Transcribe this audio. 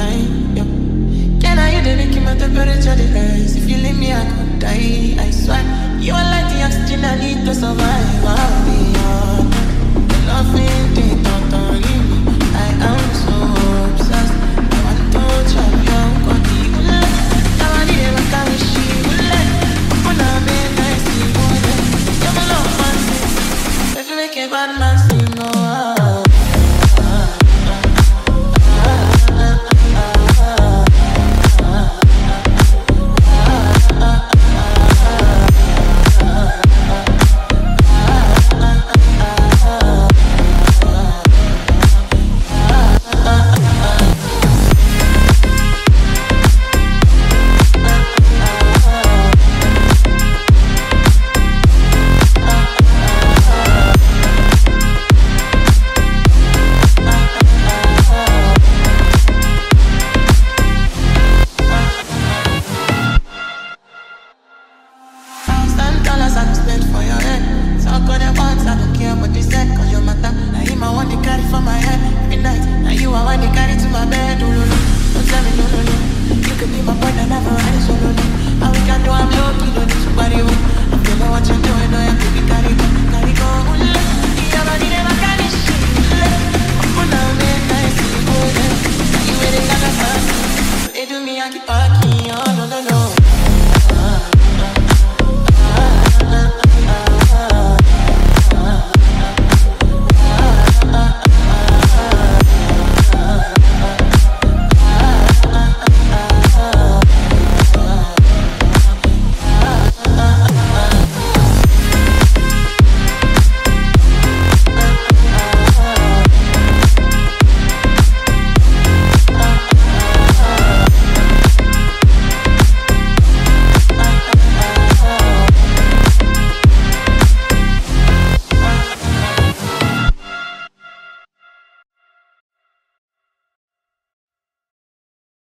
night. Yeah. Can I you didn't keep my temperature the? If you leave me, I could die. I swear, you are like the oxygen I need to survive. I'll be honest. Loving the thought on me, I am so obsessed. I want to chop your body. I you You're my love, you bad man, you know. dollars I spent for your head. Talk all the words, I don't care what they said, cause matter. Now you my want carry for my head every night. Now you, I want to carry to my bed. Ooh, no, no. Don't tell me, no, no, no. You could be my partner, never had it so no, no. How we can do, I'm low, you don't need somebody. I'm feeling what you're doing, no, you to be carried. Carry go, ooh, no. You never can it. I'm see you. You. They do me, I keep fucking, oh, no, no, no.